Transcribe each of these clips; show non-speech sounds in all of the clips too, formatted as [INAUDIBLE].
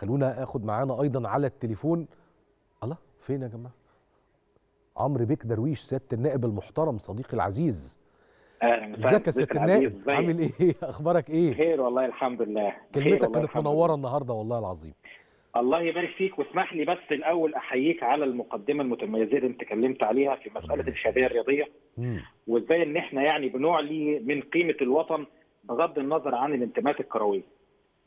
خلونا آخد معانا أيضا على التليفون. الله فين يا جماعة؟ عمرو بيك درويش سيادة النائب المحترم صديقي العزيز. أهلا ازيك يا سيادة النائب؟ عامل إيه؟ [LAUGHS] أخبارك إيه؟ خير والله الحمد لله. كلمتك كانت منورة. النهارده والله العظيم. الله يبارك فيك واسمح لي بس الأول أحييك على المقدمة المتميزة اللي أنت اتكلمت عليها في مسألة الشهاديه الرياضية. وإزاي إن إحنا يعني بنعلي من قيمة الوطن بغض النظر عن الانتماءات الكرويه.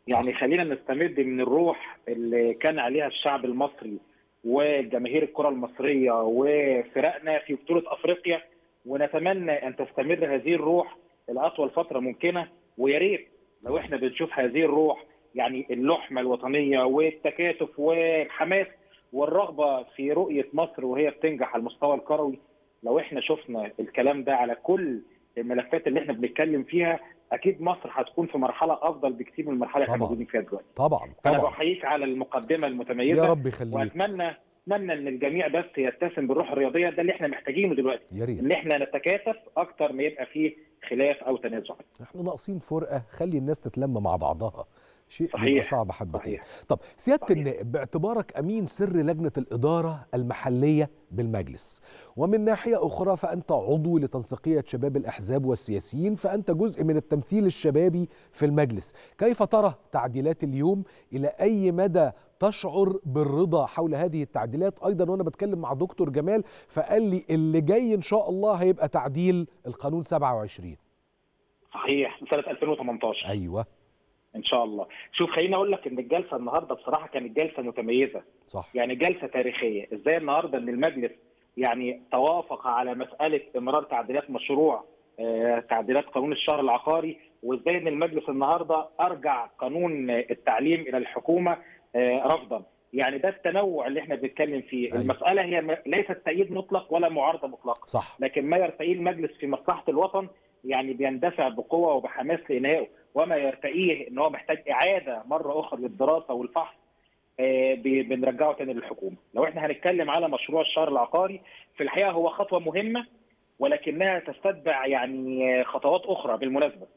يعني خلينا نستمد من الروح اللي كان عليها الشعب المصري وجماهير الكرة المصرية وفرقنا في بطولة أفريقيا ونتمنى أن تستمر هذه الروح لأطول فترة ممكنة. ويا ريت لو إحنا بنشوف هذه الروح يعني اللحمة الوطنية والتكاتف والحماس والرغبة في رؤية مصر وهي بتنجح على المستوى الكروي لو إحنا شفنا الكلام ده على كل الملفات اللي إحنا بنتكلم فيها أكيد مصر هتكون في مرحلة أفضل بكتير من المرحلة اللي إحنا. موجودين فيها دلوقتي. طبعا أنا طبعا بحييك على المقدمة المتميزة. يا رب يخليك. وأتمنى أتمنى إن الجميع بس يتسم بالروح الرياضية. ده اللي إحنا محتاجينه دلوقتي. يا ريت. إن إحنا نتكاتف أكتر ما يبقى فيه خلاف أو تنازع. إحنا ناقصين فرقة. خلي الناس تتلم مع بعضها. شيء صحيح. صعب حبتين صحيح. طب سيادة صحيح. النائب باعتبارك أمين سر لجنة الإدارة المحلية بالمجلس ومن ناحية أخرى فأنت عضو لتنسيقية شباب الأحزاب والسياسيين فأنت جزء من التمثيل الشبابي في المجلس كيف ترى تعديلات اليوم إلى أي مدى تشعر بالرضا حول هذه التعديلات أيضا وأنا بتكلم مع دكتور جمال فقال لي اللي جاي إن شاء الله هيبقى تعديل القانون 27 صحيح سنة 2018 أيوه إن شاء الله. شوف خليني أقول لك إن الجلسة النهارده بصراحة كانت جلسة متميزة. صح. يعني جلسة تاريخية. إزاي النهارده إن المجلس يعني توافق على مسألة إمرار تعديلات مشروع آه، تعديلات قانون الشهر العقاري وإزاي إن المجلس النهارده أرجع قانون التعليم إلى الحكومة آه، رفضا. يعني ده التنوع اللي إحنا بنتكلم فيه. أيوة. المسألة هي ليست تأييد مطلق ولا معارضة مطلقة. صح. لكن ما يرتقيه المجلس في مصلحة الوطن يعني بيندفع بقوة وبحماس لإنهائه. وما يرتقيه إن هو محتاج إعادة مرة أخرى للدراسة والفحص آه، بنرجعه تاني للحكومة. لو إحنا هنتكلم على مشروع الشهر العقاري في الحقيقة هو خطوة مهمة ولكنها تستتبع يعني خطوات أخرى بالمناسبة.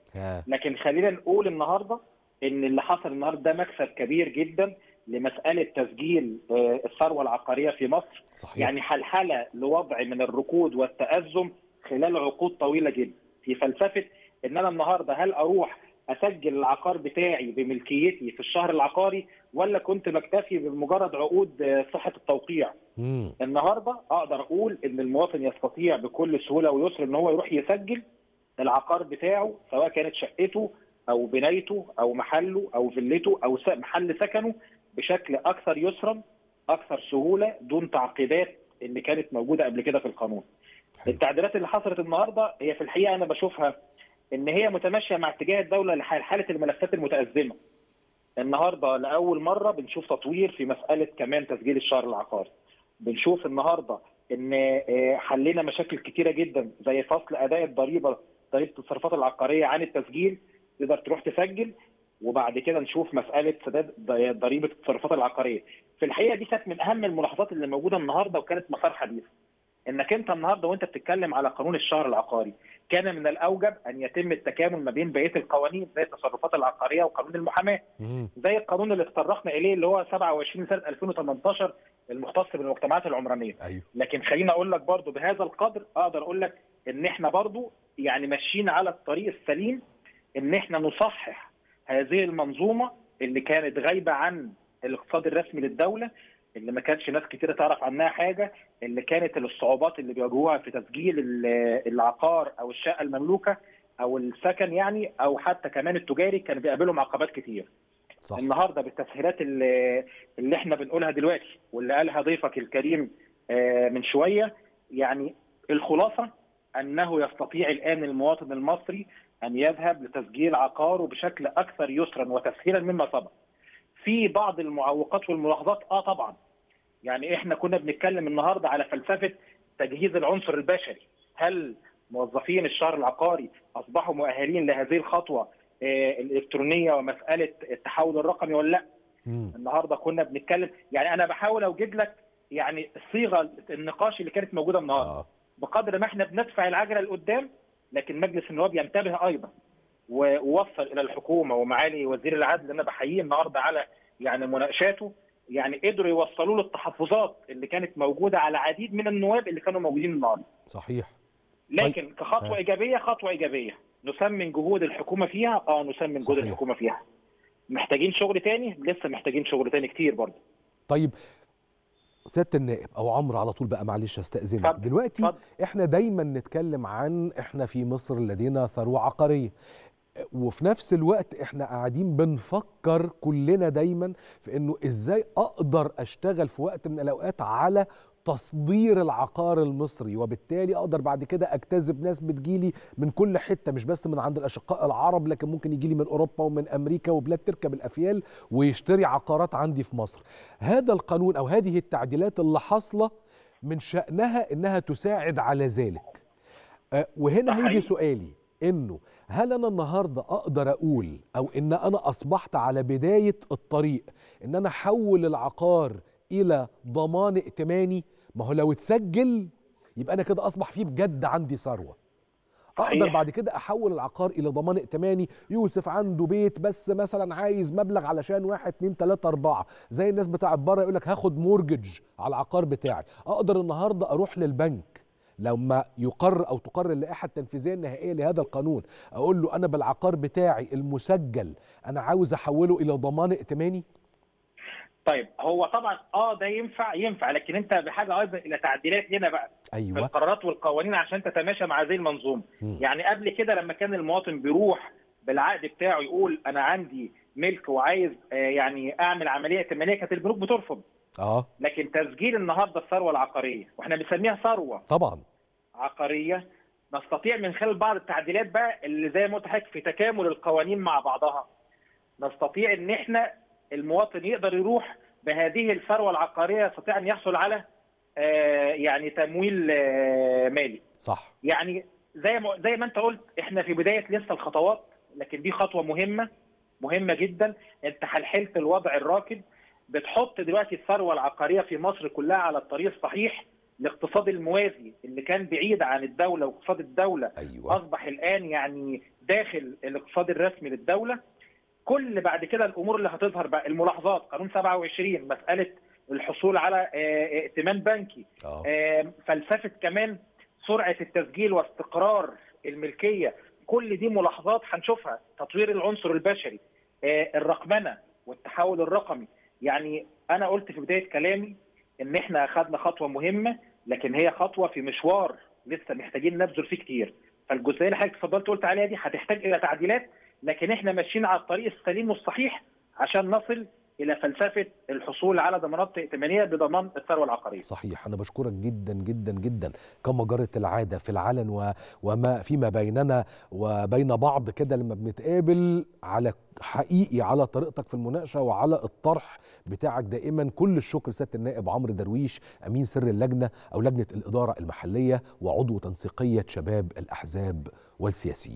لكن خلينا نقول النهارده إن اللي حصل النهارده ده مكسب كبير جدا لمسألة تسجيل آه، الثروة العقارية في مصر صحيح يعني حلحلة لوضع من الركود والتأزم خلال عقود طويلة جدا في فلسفة إن أنا النهارده هل أروح أسجل العقار بتاعي بملكيتي في الشهر العقاري ولا كنت بكتفي بمجرد عقود آه، صحة التوقيع مم. النهارده أقدر أقول إن المواطن يستطيع بكل سهولة ويسر إن هو يروح يسجل العقار بتاعه سواء كانت شقته أو بنايته أو محله أو فيلته أو محل سكنه بشكل أكثر يسرا أكثر سهولة دون تعقيدات اللي كانت موجودة قبل كده في القانون. التعديلات اللي حصلت النهارده هي في الحقيقة أنا بشوفها إن هي متماشية مع اتجاه الدولة لحالة الملفات المتأزمة. النهارده لأول مرة بنشوف تطوير في مسألة كمان تسجيل الشهر العقاري. بنشوف النهارده إن آه، حلينا مشاكل كتيرة جدا زي فصل أداء الضريبة ضريبه التصرفات العقارية عن التسجيل تقدر تروح تسجل وبعد كده نشوف مسألة سداد ضريبة التصرفات العقارية. في الحقيقة دي كانت من أهم الملاحظات اللي موجودة النهارده وكانت مسار حديث. إنك أنت النهارده وأنت بتتكلم على قانون الشهر العقاري كان من الأوجب أن يتم التكامل ما بين بقية القوانين زي التصرفات العقارية وقانون المحاماة. زي القانون اللي تطرقنا إليه اللي هو 27 سنة 2018 المختص بالمجتمعات العمرانية. أيوه. لكن خليني أقول لك برضو بهذا القدر أقدر أقول لك إن إحنا برضو يعني ماشيين على الطريق السليم إن إحنا نصحح هذه المنظومة اللي كانت غايبة عن الاقتصاد الرسمي للدولة اللي ما كانش ناس كتير تعرف عنها حاجة اللي كانت الصعوبات اللي بيواجهوها في تسجيل ال- العقار أو الشقة المملوكة أو السكن يعني أو حتى كمان التجاري كان بيقابلهم عقبات كتير صح النهارده بالتسهيلات اللي, اللي إحنا بنقولها دلوقتي واللي قالها ضيفك الكريم آه، من شوية يعني الخلاصة أنه يستطيع الآن المواطن المصري أن يذهب لتسجيل عقاره بشكل أكثر يسرا وتسهيلا مما سبق. في بعض المعوقات والملاحظات آه طبعا يعني إحنا كنا بنتكلم النهارده على فلسفة تجهيز العنصر البشري. هل موظفين الشهر العقاري أصبحوا مؤهلين لهذه الخطوة آه، الإلكترونية ومسألة التحول الرقمي ولا لأ. النهارده كنا بنتكلم يعني أنا بحاول أوجد لك يعني صيغة النقاش اللي كانت موجودة النهارده. آه. بقدر ما إحنا بندفع العجلة لقدام لكن مجلس النواب ينتبه أيضا ووصل إلى الحكومة ومعالي وزير العدل أنا بحييه النهارده على يعني مناقشاته. يعني قدروا يوصلوا له التحفظات اللي كانت موجودة على عديد من النواب اللي كانوا موجودين النهارده. صحيح. لكن كخطوة ها. إيجابية خطوة إيجابية. نسمن جهود الحكومة فيها آه نسمن جهود صحيح. الحكومة فيها. محتاجين شغل تاني؟ لسه محتاجين شغل تاني كتير برضه. طيب سياده النائب أو عمرو على طول بقى معلش استاذنك دلوقتي اتفضل. إحنا دايما نتكلم عن إحنا في مصر لدينا ثروة عقارية. وفي نفس الوقت إحنا قاعدين بنفكر كلنا دايما في إنه إزاي أقدر أشتغل في وقت من الأوقات على تصدير العقار المصري وبالتالي أقدر بعد كده اجتذب ناس بتجيلي من كل حتة مش بس من عند الأشقاء العرب لكن ممكن يجيلي من أوروبا ومن أمريكا وبلاد تركب الافيال ويشتري عقارات عندي في مصر. هذا القانون أو هذه التعديلات اللي حاصلة من شأنها إنها تساعد على ذلك. أه، وهنا. هيجي سؤالي. إنه هل أنا النهارده أقدر أقول أو إن أنا أصبحت على بداية الطريق إن أنا أحول العقار إلى ضمان ائتماني؟ ما هو لو اتسجل يبقى أنا كده أصبح فيه بجد عندي ثروة. أقدر. بعد كده أحول العقار إلى ضمان ائتماني؟ يوسف عنده بيت بس مثلا عايز مبلغ علشان واحد اتنين تلاتة أربعة. زي الناس بتاعت بره يقول لك هاخد مورجج على العقار بتاعي. أقدر النهارده أروح للبنك لما يقر أو تقرر اللائحه التنفيذيه النهائيه لهذا القانون أقول له أنا بالعقار بتاعي المسجل أنا عاوز أحوله إلى ضمان ائتماني؟ طيب هو طبعا آه ده ينفع ينفع لكن أنت بحاجة أيضا إلى تعديلات هنا بقى في أيوه القرارات والقوانين عشان تتماشى مع هذه المنظومة. يعني قبل كده لما كان المواطن بيروح بالعقد بتاعه يقول أنا عندي ملك وعايز آه، يعني أعمل عملية ائتمانية كانت البنوك بترفض. آه. لكن تسجيل النهارده الثروة العقارية وإحنا بنسميها ثروة. طبعا. عقارية. نستطيع من خلال بعض التعديلات بقى اللي زي ما قلت لحضرتك في تكامل القوانين مع بعضها. نستطيع إن إحنا المواطن يقدر يروح بهذه الثروة العقارية يستطيع أن يحصل على آه، يعني تمويل آه، مالي. صح. يعني زي ما زي ما أنت قلت إحنا في بداية لسه الخطوات لكن دي خطوة مهمة مهمة جدا. أنت حلحلت الوضع الراكد. بتحط دلوقتي الثروة العقارية في مصر كلها على الطريق الصحيح الاقتصاد الموازي اللي كان بعيد عن الدولة واقتصاد الدولة. أيوه. أصبح الآن يعني داخل الاقتصاد الرسمي للدولة. كل بعد كده الأمور اللي هتظهر بقى الملاحظات قانون 27 مسألة الحصول على آه، ائتمان بنكي. آه. آه، فلسفة كمان سرعة التسجيل واستقرار الملكية. كل دي ملاحظات هنشوفها تطوير العنصر البشري آه، الرقمنة والتحول الرقمي. يعني أنا قلت في بداية كلامي إن إحنا اخذنا خطوة مهمة لكن هي خطوة في مشوار لسه محتاجين نبذل فيه كتير. فالجزئية اللي حضرتك اتفضلت قلت عليها دي هتحتاج إلى تعديلات لكن إحنا ماشيين على الطريق السليم والصحيح عشان نصل إلى فلسفة الحصول على ضمانات ائتمانية بضمان الثروة العقارية. صحيح أنا بشكرك جدا جدا جدا. كما جرت العادة في العلن و... وما فيما بيننا وبين بعض كده لما بنتقابل على حقيقي على طريقتك في المناقشة وعلى الطرح بتاعك دائما. كل الشكر سيادة النائب عمرو درويش أمين سر اللجنة أو لجنة الإدارة المحلية وعضو تنسيقية شباب الأحزاب والسياسيين.